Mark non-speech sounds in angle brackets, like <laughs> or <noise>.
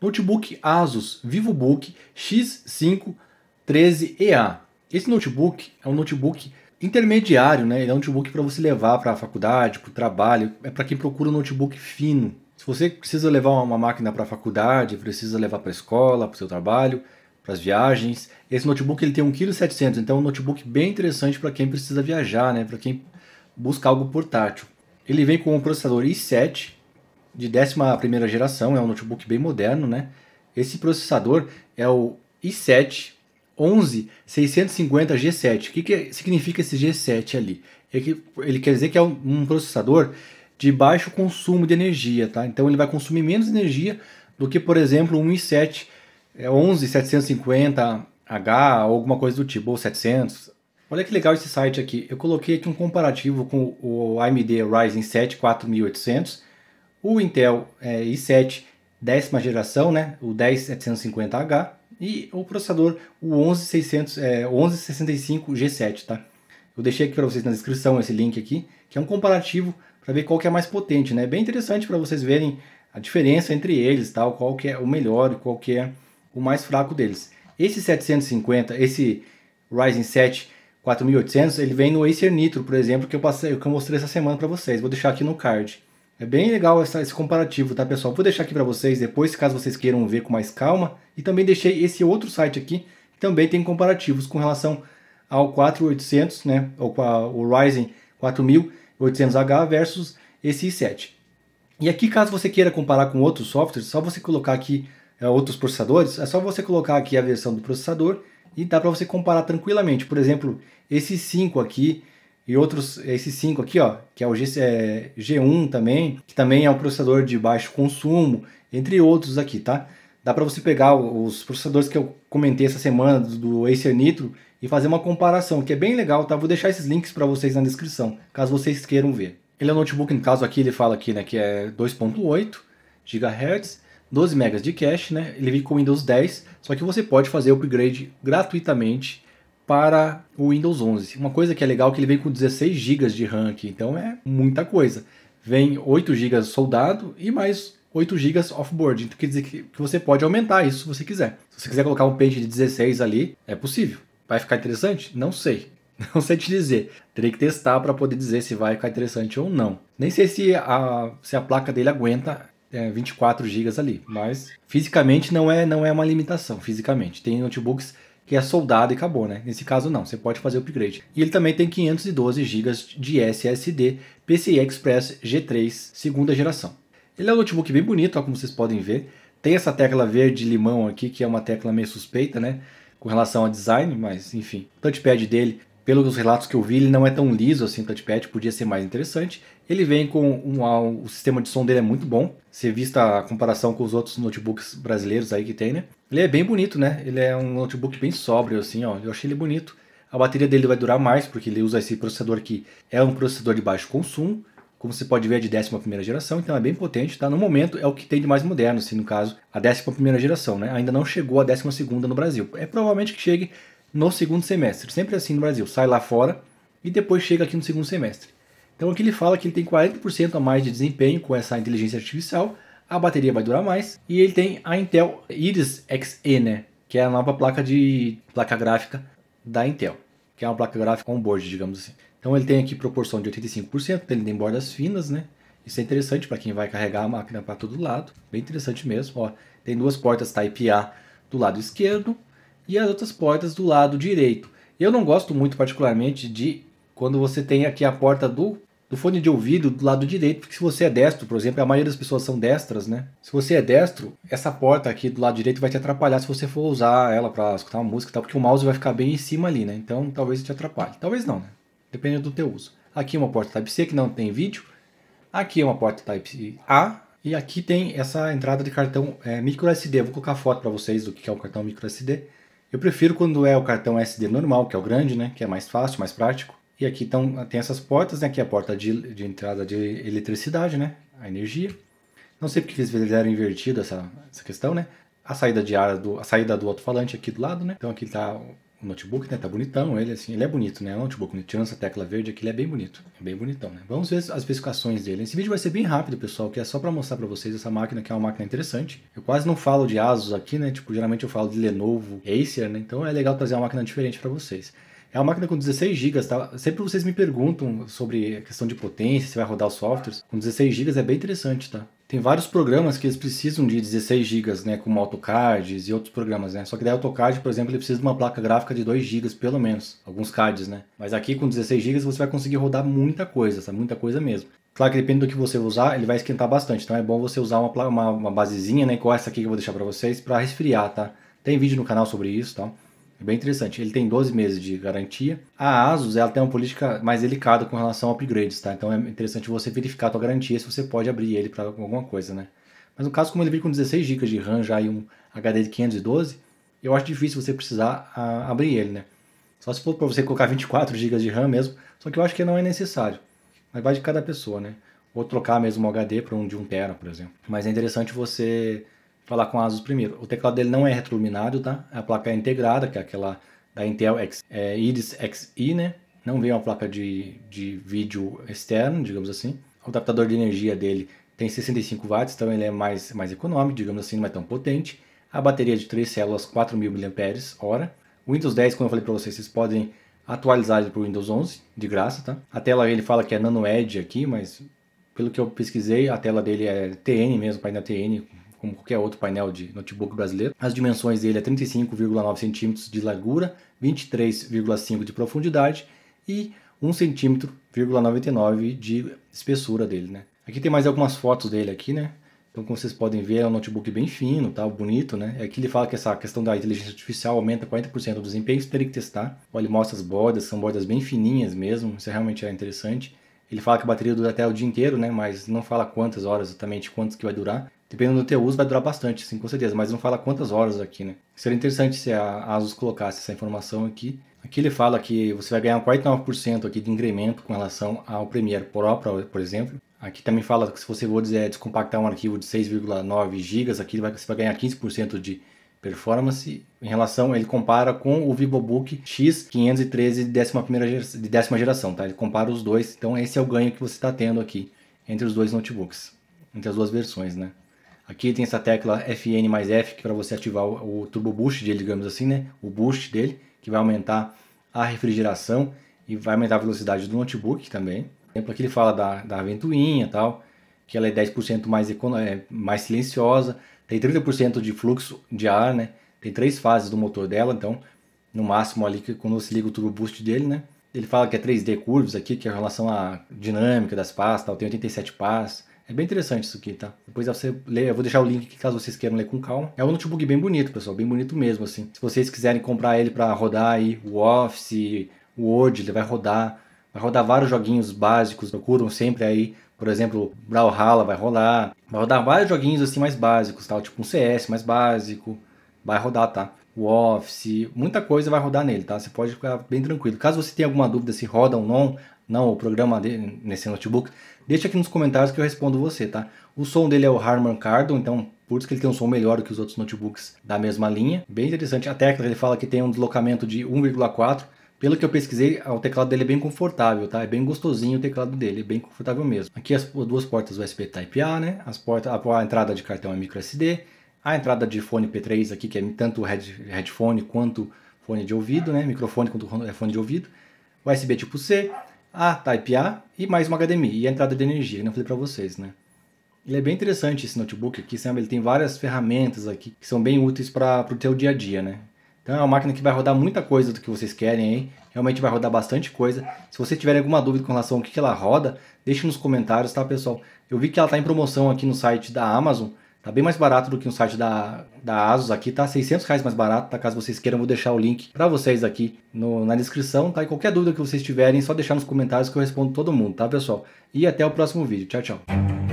Notebook Asus VivoBook X5 13EA. Esse notebook é um notebook intermediário, né? Ele é um notebook para você levar para a faculdade, para o trabalho, é para quem procura um notebook fino. Se você precisa levar uma máquina para a faculdade, precisa levar para a escola, para o seu trabalho, para as viagens, esse notebook ele tem 1,7 kg, então é um notebook bem interessante para quem precisa viajar, né? Para quem busca algo portátil. Ele vem com um processador i7 de 11 geração, é um notebook bem moderno, né? Esse processador é o i7 11650G7. O que, que significa esse G7 ali? É que ele quer dizer que é um, um processador de baixo consumo de energia, tá? Então ele vai consumir menos energia do que, por exemplo, um i7 é 11750H ou alguma coisa do tipo, ou 700. Olha que legal esse site aqui. Eu coloquei aqui um comparativo com o AMD Ryzen 7 4800, o Intel é, i7 décima geração, né, o 10750H e o processador o 11600, é, 1165G7, tá? Eu deixei aqui para vocês na descrição esse link aqui, que é um comparativo para ver qual que é mais potente, né? Bem interessante para vocês verem a diferença entre eles, tal, qual que é o melhor e qual que é o mais fraco deles. Esse 750, esse Ryzen 7 4800, ele vem no Acer Nitro, por exemplo, que eu passei, que eu mostrei essa semana para vocês. Vou deixar aqui no card. É bem legal essa, esse comparativo, tá pessoal? Vou deixar aqui para vocês depois, caso vocês queiram ver com mais calma. E também deixei esse outro site aqui, que também tem comparativos com relação ao 4800, né? Ou o Ryzen 4800H versus esse i7. E aqui, caso você queira comparar com outros softwares, só você colocar aqui é, outros processadores, é só você colocar aqui a versão do processador e dá para você comparar tranquilamente. Por exemplo, esse 5 aqui e outros, esses cinco aqui, ó, que é o G, é, G1 também, que também é um processador de baixo consumo, entre outros aqui, tá? Dá para você pegar os processadores que eu comentei essa semana do Acer Nitro e fazer uma comparação, que é bem legal, tá? Vou deixar esses links para vocês na descrição, caso vocês queiram ver. Ele é um notebook, no caso aqui ele fala aqui, né, que é 2.8 GHz, 12 MB de cache, né? Ele vem com Windows 10, só que você pode fazer o upgrade gratuitamente para o Windows 11. Uma coisa que é legal é que ele vem com 16 GB de RAM aqui, então é muita coisa. Vem 8 GB soldado e mais 8 GB off-board. Então quer dizer que, você pode aumentar isso se você quiser. Se você quiser colocar um pente de 16 ali, é possível. Vai ficar interessante? Não sei. <laughs> Não sei te dizer. Terei que testar para poder dizer se vai ficar interessante ou não. Nem sei se a, se a placa dele aguenta é, 24 GB ali, mas fisicamente não é, não é uma limitação. Fisicamente. Tem notebooks que é soldado e acabou, né? Nesse caso não, você pode fazer o upgrade. E ele também tem 512 GB de SSD PCI Express G3 segunda geração. Ele é um notebook bem bonito, ó, como vocês podem ver. Tem essa tecla verde limão aqui, que é uma tecla meio suspeita, né? Com relação ao design, mas enfim. O touchpad dele, pelos relatos que eu vi, ele não é tão liso assim o touchpad, podia ser mais interessante. Ele vem com um, um, o sistema de som dele é muito bom, se vista a comparação com os outros notebooks brasileiros aí que tem, né? Ele é bem bonito, né? Ele é um notebook bem sóbrio assim, ó. Eu achei ele bonito. A bateria dele vai durar mais porque ele usa esse processador que é um processador de baixo consumo, como você pode ver é de 11 geração, então é bem potente, tá? No momento é o que tem de mais moderno, assim, no caso, a 11 geração, né? Ainda não chegou a 12 no Brasil. É provavelmente que chegue no segundo semestre, sempre assim no Brasil. Sai lá fora e depois chega aqui no segundo semestre. Então aqui ele fala que ele tem 40% a mais de desempenho com essa inteligência artificial, a bateria vai durar mais e ele tem a Intel Iris Xe, né, que é a nova placa de placa gráfica da Intel, que é uma placa gráfica on-board, digamos assim. Então ele tem aqui proporção de 85%, ele tem bordas finas, né? Isso é interessante para quem vai carregar a máquina para todo lado, bem interessante mesmo. Ó, tem duas portas Type A do lado esquerdo e as outras portas do lado direito. Eu não gosto muito particularmente de quando você tem aqui a porta do do fone de ouvido do lado direito, porque se você é destro, por exemplo, a maioria das pessoas são destras, né? Se você é destro, essa porta aqui do lado direito vai te atrapalhar se você for usar ela para escutar uma música tal, porque o mouse vai ficar bem em cima ali, né? Então talvez te atrapalhe. Talvez não, né? Dependendo do teu uso. Aqui é uma porta Type-C que não tem vídeo. Aqui é uma porta Type-A. E aqui tem essa entrada de cartão é, micro SD. Eu vou colocar foto para vocês do que é o cartão micro SD. Eu prefiro quando é o cartão SD normal, que é o grande, né? Que é mais fácil, mais prático. E aqui então, tem essas portas, né? Aqui é a porta de, de entrada de eletricidade, né? A energia. Não sei porque eles fizeram invertido essa, essa questão, né? A saída de ar, do, a saída do alto-falante aqui do lado, né? Então aqui está o notebook, né? Tá bonitão ele, assim, ele é bonito, né? É um notebook, né? tirando essa tecla verde aqui, ele é bem bonito. É bem bonitão, né? Vamos ver as especificações dele. Esse vídeo vai ser bem rápido, pessoal, que é só para mostrar para vocês essa máquina, que é uma máquina interessante. Eu quase não falo de Asus aqui, né? Tipo, geralmente eu falo de Lenovo, Acer, né? Então é legal trazer uma máquina diferente para vocês. É uma máquina com 16 GB, tá? Sempre vocês me perguntam sobre a questão de potência, se vai rodar os softwares. Com 16 GB é bem interessante, tá? Tem vários programas que eles precisam de 16 GB, né, como AutoCAD e outros programas, né? Só que daí AutoCAD, por exemplo, ele precisa de uma placa gráfica de 2 GB pelo menos, alguns CADs, né? Mas aqui com 16 GB você vai conseguir rodar muita coisa, sabe? Muita coisa mesmo. Claro que depende do que você usar, ele vai esquentar bastante. Então é bom você usar uma, uma, uma basezinha, né, igual essa aqui que eu vou deixar para vocês, para resfriar, tá? Tem vídeo no canal sobre isso, tá? É bem interessante. Ele tem 12 meses de garantia. A Asus ela tem uma política mais delicada com relação a upgrades, tá? Então é interessante você verificar a tua garantia se você pode abrir ele para alguma coisa, né? Mas no caso, como ele vem com 16 GB de RAM já e um HD de 512, eu acho difícil você precisar a, abrir ele, né? Só se for para você colocar 24 GB de RAM mesmo, só que eu acho que não é necessário. Mas vai de cada pessoa, né? Ou trocar mesmo o HD para um de 1 TB, por exemplo. Mas é interessante você falar com a Asus primeiro. O teclado dele não é retroiluminado, tá? A placa é integrada, que é aquela da Intel X, é, Iris Xi, né? Não vem uma placa de, de vídeo externo, digamos assim. O adaptador de energia dele tem 65 watts, então ele é mais, mais econômico, digamos assim, não é tão potente. A bateria de 3 células, 4.000 mAh. O Windows 10, como eu falei para vocês, vocês podem atualizar ele para o Windows 11, de graça, tá? A tela ele fala que é Nano Edge aqui, mas pelo que eu pesquisei, a tela dele é TN mesmo, painel TN, como qualquer outro painel de notebook brasileiro. As dimensões dele é 35,9 centímetros de largura, 23,5 de profundidade e 1 centímetro, de espessura dele, né? Aqui tem mais algumas fotos dele aqui, né? Então, como vocês podem ver, é um notebook bem fino, tá? bonito, né? Aqui ele fala que essa questão da inteligência artificial aumenta 40% do desempenho, você teria que testar. Olha, ele mostra as bordas, são bordas bem fininhas mesmo, isso realmente é interessante. Ele fala que a bateria dura até o dia inteiro, né? Mas não fala quantas horas exatamente, quantas que vai durar. Dependendo do teu uso, vai durar bastante, sim, com certeza, mas não fala quantas horas aqui, né? Seria interessante se a Asus colocasse essa informação aqui. Aqui ele fala que você vai ganhar 49% aqui de incremento com relação ao Premiere Pro, por exemplo. Aqui também fala que se você for dizer, descompactar um arquivo de 6,9 GB, aqui você vai ganhar 15% de performance. Em relação, ele compara com o VivoBook X513 de décima, primeira, de décima geração, tá? Ele compara os dois, então esse é o ganho que você está tendo aqui entre os dois notebooks, entre as duas versões, né? Aqui tem essa tecla FN mais F que para você ativar o, turbo boost dele, digamos assim, né? O boost dele, que vai aumentar a refrigeração e vai aumentar a velocidade do notebook também. Por exemplo, aqui ele fala da, da ventoinha e tal, que ela é 10% mais, é, mais silenciosa, tem 30% de fluxo de ar, né? Tem três fases do motor dela, então no máximo ali quando você liga o turbo boost dele, né? Ele fala que é 3D curves aqui, que é em relação à dinâmica das pás, tal, tem 87 pás, é bem interessante isso aqui, tá? Depois você lê, eu vou deixar o link aqui caso vocês queiram ler com calma. É um notebook bem bonito, pessoal, bem bonito mesmo, assim. Se vocês quiserem comprar ele para rodar aí o Office, o Word, ele vai rodar. Vai rodar vários joguinhos básicos, procuram sempre aí, por exemplo, Brawlhalla vai rodar. Vai rodar vários joguinhos assim mais básicos, tal, tipo um CS mais básico. Vai rodar, tá? O Office, muita coisa vai rodar nele, tá? Você pode ficar bem tranquilo. Caso você tenha alguma dúvida se roda ou não, não o programa dele, nesse notebook, Deixa aqui nos comentários que eu respondo você, tá? O som dele é o Harman Kardon, então por isso que ele tem um som melhor do que os outros notebooks da mesma linha. Bem interessante. A tecla ele fala que tem um deslocamento de 1,4. Pelo que eu pesquisei, o teclado dele é bem confortável, tá? É bem gostosinho o teclado dele, é bem confortável mesmo. Aqui as duas portas USB Type-A, né? As portas, a, a entrada de cartão é micro SD. A entrada de fone P3 aqui, que é tanto head, headphone quanto fone de ouvido, né? Microfone quanto fone de ouvido. USB tipo C, a Type A e mais uma HDMI e a entrada de energia, que eu falei para vocês, né? Ele é bem interessante esse notebook aqui, sabe? Ele tem várias ferramentas aqui que são bem úteis para o teu dia a dia, né? Então é uma máquina que vai rodar muita coisa do que vocês querem aí. Realmente vai rodar bastante coisa. Se vocês tiverem alguma dúvida com relação ao que, que ela roda, deixe nos comentários, tá, pessoal? Eu vi que ela está em promoção aqui no site da Amazon. Tá bem mais barato do que no site da, da Asus aqui, tá? 600 reais mais barato, tá? Caso vocês queiram, vou deixar o link para vocês aqui no, na descrição, tá? E qualquer dúvida que vocês tiverem, só deixar nos comentários que eu respondo todo mundo, tá, pessoal? E até o próximo vídeo. Tchau, tchau.